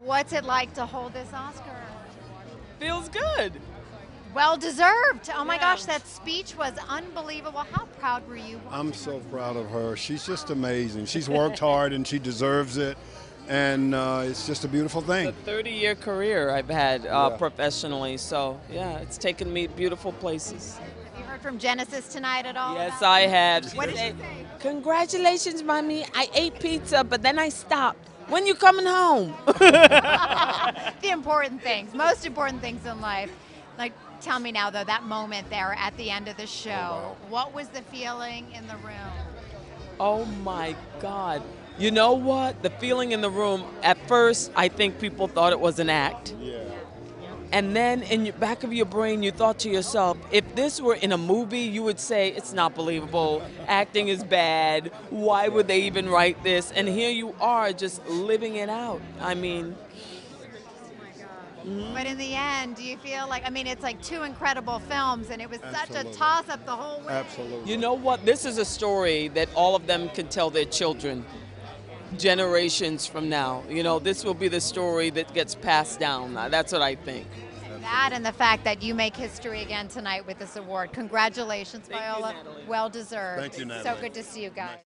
What's it like to hold this Oscar? Feels good. Well deserved. Oh my Yeah. gosh, that speech was unbelievable. How proud were you? I'm so proud of her. She's just amazing. She's worked hard and she deserves it. And uh, it's just a beautiful A thing. 30 year career I've had uh, Yeah. professionally, so yeah, it's taken me beautiful places. Have you heard from Genesis tonight at all? Yes, I it? have. What did she say? Congratulations, mommy. I ate pizza, but then I stopped. When you coming home? The important things, most important things in life. Like, tell me now though, that moment there at the end of the show, oh, wow. what was the feeling in the room? oh my God. You know what? The feeling in the room, at first, I think people thought it was an act. Yeah. And then in the back of your brain, you thought to yourself, if this were in a movie, you would say, it's not believable. Acting is bad. Why would they even write this? And here you are just living it out. I mean, hmm? But in the end, do you feel like, I mean, it's like two incredible films and it was such a toss up the whole way. Absolutely. you know what? This is a story that all of them can tell their children generations from now. You know, this will be the story that gets passed down. Uh, that's what I think. That and the fact that you make history again tonight with this award. Congratulations, Thank Viola. Natalie. Well deserved. Thank you, Natalie. So good to see you guys.